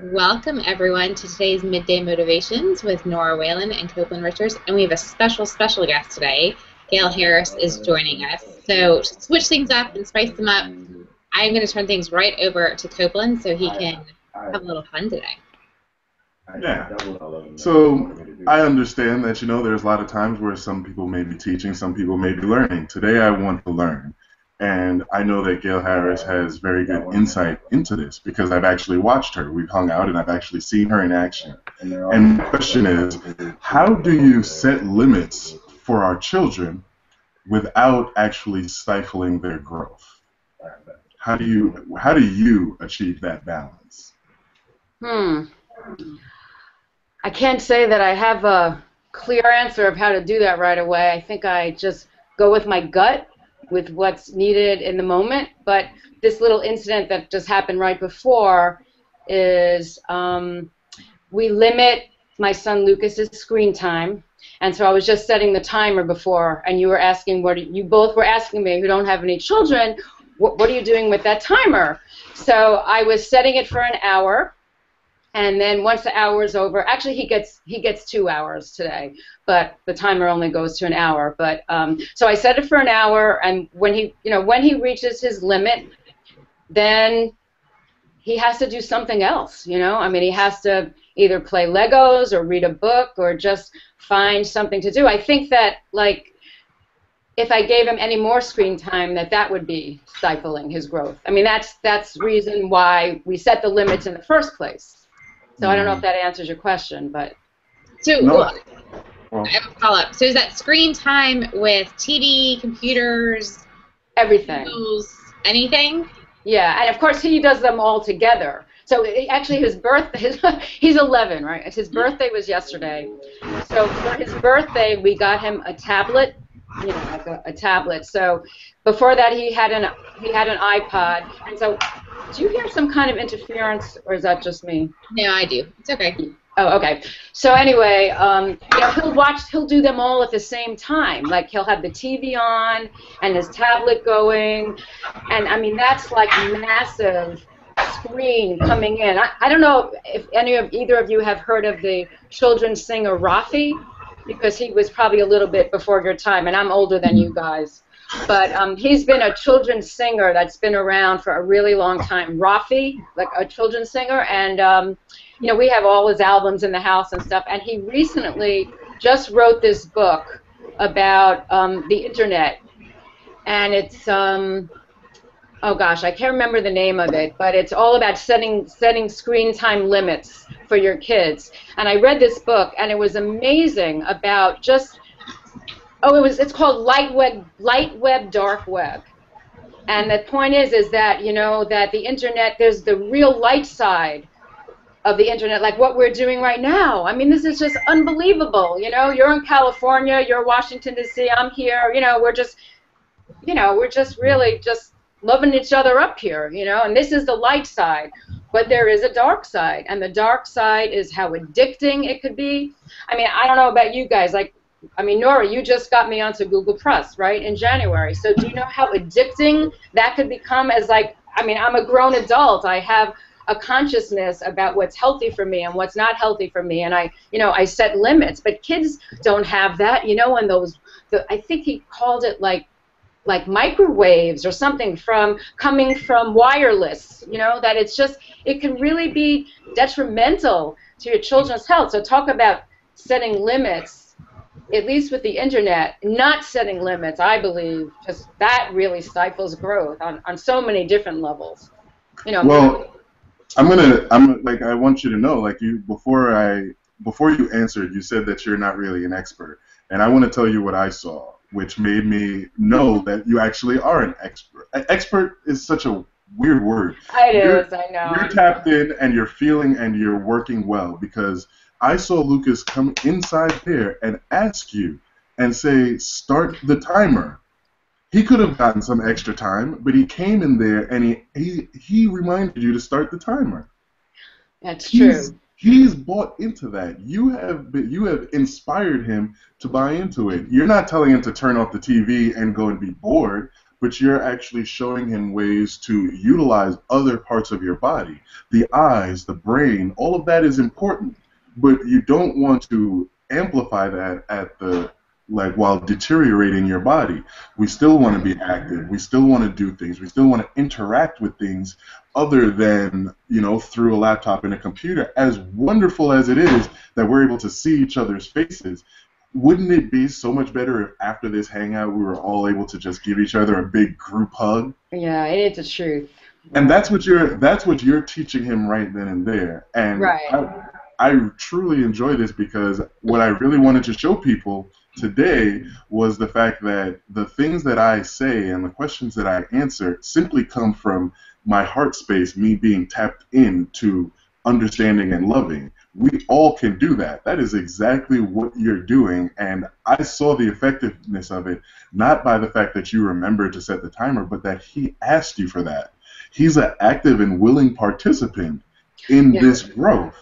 Welcome, everyone, to today's Midday Motivations with Nora Whalen and Copeland Richards. And we have a special, special guest today. Gail Harris is joining us. So, to switch things up and spice them up, I'm going to turn things right over to Copeland so he can have a little fun today. Yeah. So I understand that you know there's a lot of times where some people may be teaching, some people may be learning. Today I want to learn. And I know that Gail Harris has very good insight into this because I've actually watched her. We've hung out and I've actually seen her in action. And the question is, how do you set limits for our children without actually stifling their growth? How do you how do you achieve that balance? Hmm. I can't say that I have a clear answer of how to do that right away. I think I just go with my gut with what's needed in the moment. But this little incident that just happened right before is um, we limit my son Lucas's screen time. And so I was just setting the timer before, and you were asking what you both were asking me who don't have any children, what, what are you doing with that timer? So I was setting it for an hour, and then once the hour is over, actually he gets he gets two hours today, but the timer only goes to an hour. But um, so I set it for an hour, and when he you know when he reaches his limit, then he has to do something else. You know, I mean he has to either play Legos or read a book or just find something to do. I think that like if I gave him any more screen time, that that would be stifling his growth. I mean, that's that's reason why we set the limits in the first place. So I don't know hmm. if that answers your question, but So, No. well, I have a follow up. So, is that screen time with TV, computers, everything. tools, anything? Yeah, and of course he does them all together. So eh, actually, his birthday, his, he's 11, right? His birthday was yesterday. So for his birthday, we got him a tablet, you know, like a, a tablet. So before that, he had an he had an iPod. And so, do you hear some kind of interference, or is that just me? No, I do. It's okay. Oh, okay. So anyway, um, know, he'll watch, he'll do them all at the same time. Like he'll have the TV on and his tablet going, and I mean that's like massive screen coming in. I, I don't know if any of either of you have heard of the children's singer Raffi, because he was probably a little bit before your time, and I'm older than you guys. But um, he's been a children's singer that's been around for a really long time. Raffi, like a children's singer, and um, you know, we have all his albums in the house and stuff. And he recently just wrote this book about um, the internet, and it's um, oh gosh, I can't remember the name of it, but it's all about setting setting screen time limits for your kids. And I read this book, and it was amazing about just oh, it was it's called light web light web dark web. And the point is, is that you know that the internet, there's the real light side of the internet, like what we're doing right now. I mean, this is just unbelievable. You know, you're in California, you're Washington D.C., I'm here. You know, we're just, you know, we're just really just loving each other up here. You know, and this is the light side. But there is a dark side, and the dark side is how addicting it could be. I mean, I don't know about you guys, like. I mean, Nora, you just got me onto Google Plus, right, in January. So do you know how addicting that could become as like, I mean, I'm a grown adult. I have a consciousness about what's healthy for me and what's not healthy for me and i you know i set limits but kids don't have that you know and those the, i think he called it like like microwaves or something from coming from wireless you know that it's just it can really be detrimental to your children's health so talk about setting limits at least with the internet not setting limits i believe just that really stifles growth on, on so many different levels you know Well, I'm gonna I'm like I want you to know like you before I before you answered you said that you're not really an expert and I want to tell you what I saw which made me know that you actually are an expert. Expert is such a weird word. it You're- is i know You're tapped in and you're feeling and you're working well because I saw Lucas come inside there and ask you and say, start the timer. He could have gotten some extra time, but he came in there and he he, he reminded you to start the timer. That's true. He's, he's bought into that. You have been, you have inspired him to buy into it. You're not telling him to turn off the TV and go and be bored, but you're actually showing him ways to utilize other parts of your body. The eyes, the brain, all of that is important, but you don't want to amplify that at the like while deteriorating your body. We still want to be active. We still want to do things. We still want to interact with things other than, you know, through a laptop and a computer. As wonderful as it is that we're able to see each other's faces, wouldn't it be so much better if after this hangout we were all able to just give each other a big group hug? Yeah, it is the truth. And that's what you're that's what you're teaching him right then and there. And right. I, I truly enjoy this because what I really wanted to show people today was the fact that the things that I say and the questions that I answer simply come from my heart space, me being tapped into understanding and loving. We all can do that. That is exactly what you're doing, and I saw the effectiveness of it not by the fact that you remembered to set the timer, but that he asked you for that. He's an active and willing participant in yeah. this growth.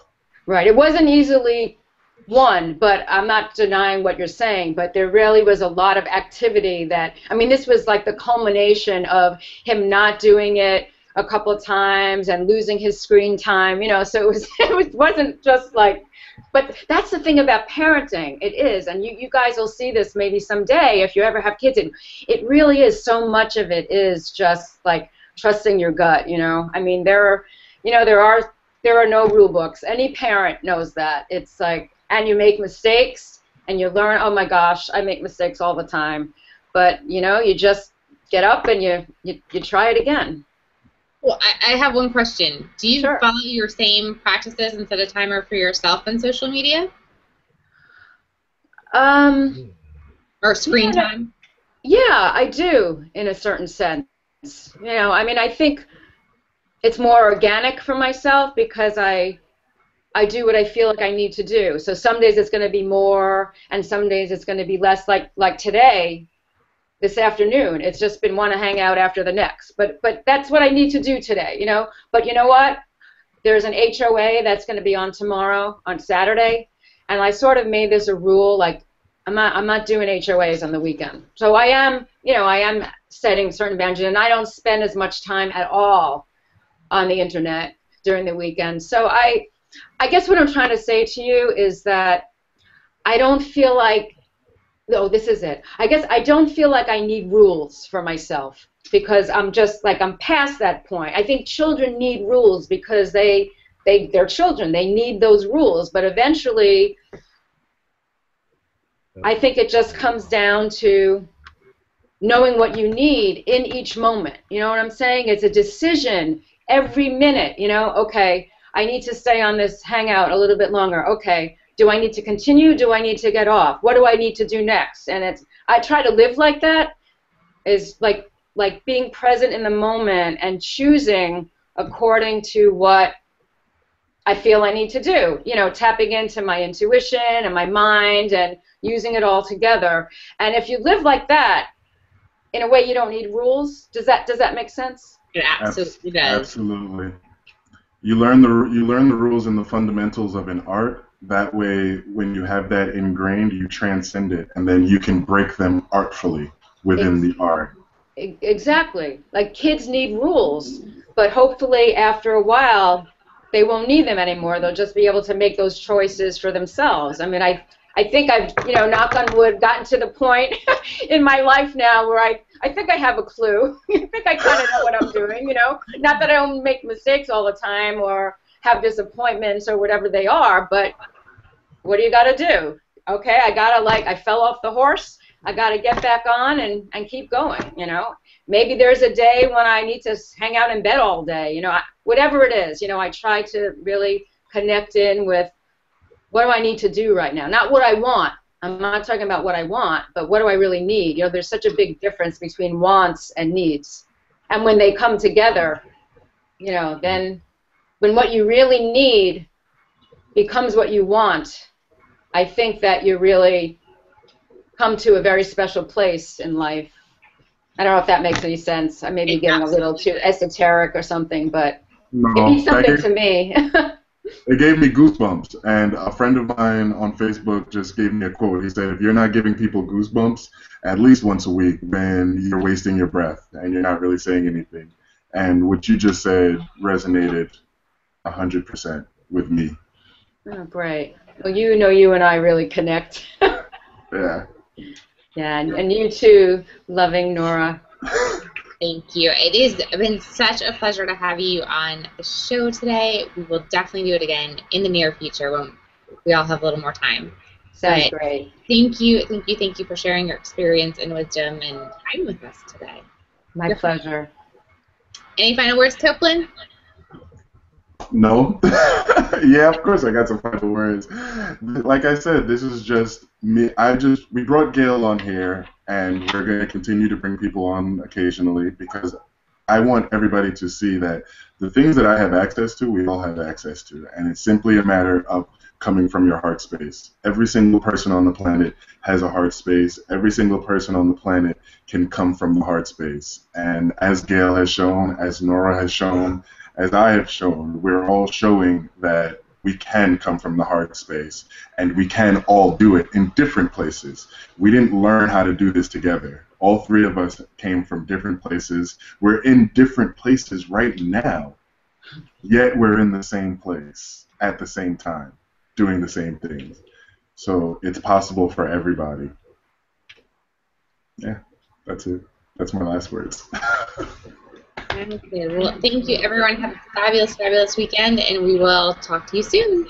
Right. It wasn't easily won, but I'm not denying what you're saying. But there really was a lot of activity that, I mean, this was like the culmination of him not doing it a couple of times and losing his screen time, you know. So it was it wasn't just like, but that's the thing about parenting. It is, and you you guys will see this maybe someday if you ever have kids. It it really is so much of it is just like trusting your gut, you know. I mean, there are, you know, there are there are no rule books. Any parent knows that. It's like and you make mistakes and you learn, oh my gosh, I make mistakes all the time. But, you know, you just get up and you, you, you try it again. Well, I, I have one question. Do you sure. follow your same practices and set a timer for yourself on social media? Um, or screen yeah, time? Yeah, I do, in a certain sense. You know, I mean, I think it's more organic for myself because I I do what I feel like I need to do. So some days it's going to be more, and some days it's going to be less. Like like today, this afternoon, it's just been want to hang out after the next. But but that's what I need to do today, you know. But you know what? There's an HOA that's going to be on tomorrow on Saturday, and I sort of made this a rule. Like I'm not I'm not doing HOAs on the weekend. So I am you know I am setting certain boundaries, and I don't spend as much time at all on the internet during the weekend. So I I guess what I'm trying to say to you is that I don't feel like, no, this is it. I guess I don't feel like I need rules for myself because I'm just like I'm past that point. I think children need rules because they they they're children. They need those rules, but eventually I think it just comes down to knowing what you need in each moment. You know what I'm saying? It's a decision every minute, you know, okay, I need to stay on this hangout a little bit longer. Okay, do I need to continue? Do I need to get off? What do I need to do next? And it's I try to live like that is like like being present in the moment and choosing according to what I feel I need to do. You know, tapping into my intuition and my mind and using it all together. And if you live like that, in a way you don't need rules. Does that does that make sense? It absolutely does. Absolutely you learn the you learn the rules and the fundamentals of an art. That way, when you have that ingrained, you transcend it, and then you can break them artfully within the art. Exactly. Like kids need rules, but hopefully after a while, they won't need them anymore. They'll just be able to make those choices for themselves. I mean, I I think I've, you know, knock on wood, gotten to the point in my life now where I, I think I have a clue. I think I kind of know what I'm doing, you know. Not that I don't make mistakes all the time or have disappointments or whatever they are, but what do you got to do? Okay, I got to, like, I fell off the horse. I got to get back on and, and keep going, you know. Maybe there's a day when I need to hang out in bed all day, you know, I, whatever it is, you know, I try to really connect in with what do I need to do right now? Not what I want. I'm not talking about what I want, but what do I really need? You know, there's such a big difference between wants and needs. And when they come together, you know, then when what you really need becomes what you want, I think that you really come to a very special place in life. I don't know if that makes any sense. I may be getting a little too esoteric or something, but no, it means something to me. it gave me goosebumps. And a friend of mine on Facebook just gave me a quote. He said, "If you're not giving people goosebumps at least once a week, then you're wasting your breath and you're not really saying anything." And what you just said resonated hundred percent with me. Oh, great. Well, you know, you and I really connect. yeah. Yeah, and, and you too, loving Nora. Thank you. It has been such a pleasure to have you on the show today. We will definitely do it again in the near future when we all have a little more time. Sounds but great. Thank you, thank you, thank you for sharing your experience and wisdom and time with us today. My Your pleasure. Any final words, Copeland? No. yeah, of course I got some final words. Like I said, this is just me. I just we brought Gail on here, and we're going to continue to bring people on occasionally because I want everybody to see that the things that I have access to, we all have access to, and it's simply a matter of coming from your heart space. Every single person on the planet has a heart space. Every single person on the planet can come from the heart space. And as Gail has shown, as Nora has shown, as I have shown, we're all showing that we can come from the heart space and we can all do it in different places. We didn't learn how to do this together. All three of us came from different places. We're in different places right now, yet we're in the same place at the same time, doing the same things. So it's possible for everybody. Yeah, that's it. That's my last words. Okay, well, thank you, everyone. Have a fabulous, fabulous weekend, and we will talk to you soon.